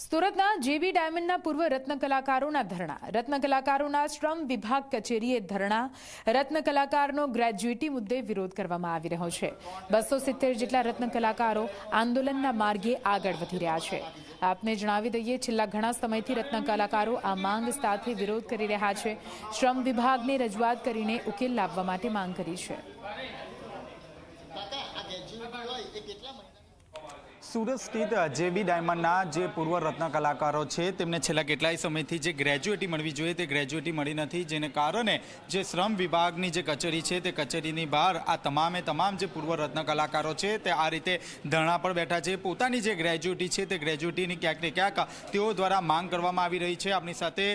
સુરતના જેબી ડાયમંડના પૂર્વ રત્નકલાકારોના ધરણા. રત્ન કલાકારોના શ્રમ વિભાગ કચેરીએ ધરણા. રત્ન કલાકારનો ગ્રેજ્યુએટી મુદ્દે વિરોધ કરવામાં આવી રહ્યો છે. બસો સિત્તેર જેટલા રત્ન કલાકારો આંદોલનના માર્ગે આગળ વધી રહ્યા છે. આપને જણાવી દઈએ, છેલ્લા ઘણા સમયથી રત્ન કલાકારો આ માંગ સાથે વિરોધ કરી રહ્યા છે. શ્રમ વિભાગને રજૂઆત કરીને ઉકેલ લાવવા માટે માંગ કરી છે. સુરત સ્થિત જેબી ડાયમંડના જે પૂર્વ રત્ન કલાકારો છે, તેમને છેલ્લા કેટલાય સમયથી જે ગ્રેજ્યુએટી મળવી જોઈએ તે ગ્રેજ્યુએટી મળી નથી, જેને કારણે જે શ્રમ વિભાગની જે કચેરી છે તે કચેરીની બહાર આ તમામે તમામ જે પૂર્વ રત્ન કલાકારો છે તે આ રીતે ધરણા પર બેઠા છે. પોતાની જે ગ્રેજ્યુએટી છે તે ગ્રેજ્યુએટીની ક્યાંક ને ક્યાંક તેઓ દ્વારા માંગ કરવામાં આવી રહી છે. આપણી સાથે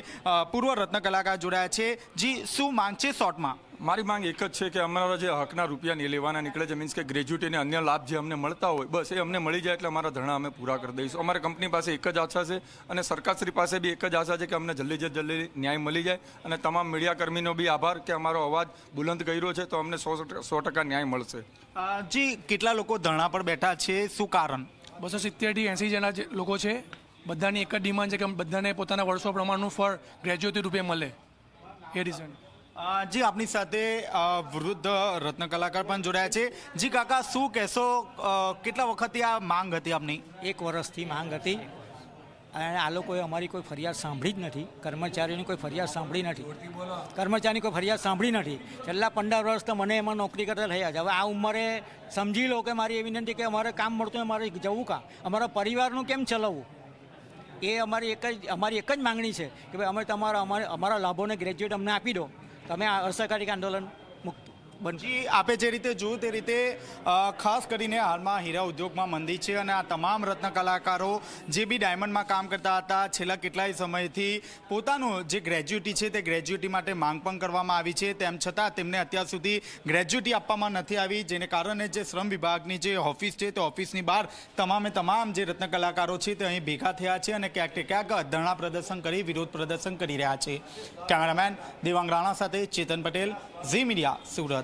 પૂર્વ રત્ન કલાકાર જોડાયા છે. જી, શું માંગ છે શોર્ટમાં? મારી માંગ એક જ છે કે અમારા જે હકના રૂપિયા ને લેવાના નીકળે છે. મીન્સ કે ગ્રેજ્યુટી અને અન્ય લાભ જે અમને મળતા હોય બસ એ અમને મળી જાય એટલે અમારા ધરણા અમે પૂરા કરી દઈશું. અમારી કંપની પાસે એક જ આશા છે અને સરકારશ્રી પાસે બી એક જ આશા છે કે અમને જલ્દી જ જલ્દી ન્યાય મળી જાય. અને તમામ મીડિયાકર્મીનો બી આભાર કે અમારો અવાજ બુલંદ કર્યો છે તો અમને સો સો ટકા ન્યાય મળશે. જી કેટલા લોકો ધરણા પર બેઠા છે? શું કારણ? બસો સિત્તેરથી એંસી જણા જે લોકો છે બધાની એક જ ડિમાન્ડ છે કે બધાને પોતાના વર્ષો પ્રમાણનું ફળ ગ્રેજ્યુએટી રૂપે મળે. એ રીઝન જી, આપની સાથે વૃદ્ધ રત્ન કલાકાર પણ જોડાયા છે. જી, કાકા, શું કહેશો કેટલા વખતથી આ માંગ હતી આપની? એક વર્ષથી માંગ હતી. અને આ લોકોએ અમારી કોઈ ફરિયાદ સાંભળી જ નથી. કર્મચારીની કોઈ ફરિયાદ સાંભળી નથી. કર્મચારીની કોઈ ફરિયાદ સાંભળી નથી. છેલ્લા પંદર વર્ષ તો મને એમાં નોકરી કરતા થયા છે. હવે આ ઉંમરે સમજી લો કે મારી એ વિનંતી કે અમારે કામ મળતું હોય મારે જવું કાં? અમારા પરિવારનું કેમ ચલાવવું? એ અમારી એક જ, અમારી એક જ માંગણી છે કે ભાઈ, અમે તમારા, અમારે, અમારા લાભોને ગ્રેજ્યુએટ અમને આપી દો. તમે અસહકારિક આંદોલન મુક્ત બનશે જી, આપે જે રીતે જોયું તે રીતે ખાસ કરીને હાલમાં હીરા ઉદ્યોગમાં મંદી છે અને આ તમામ રત્ન કલાકારો જે બી ડાયમંડમાં કામ કરતા હતા, છેલ્લા કેટલાય સમયથી પોતાનું જે ગ્રેજ્યુટી છે તે ગ્રેજ્યુટી માટે માંગ પણ કરવામાં આવી છે. તેમ છતાં તેમને અત્યાર સુધી ગ્રેજ્યુટી આપવામાં નથી આવી, જેને કારણે જે શ્રમ વિભાગની જે ઓફિસ છે તે ઓફિસની બહાર તમામે તમામ જે રત્ન કલાકારો છે તે અહીં ભેગા થયા છે અને ક્યાંક તે ક્યાંક ધરણા પ્રદર્શન કરી, વિરોધ પ્રદર્શન કરી રહ્યા છે. કેમેરામેન દેવાંગ રાણા સાથે ચેતન પટેલ ဈေးမီဒီယာဆိုတော့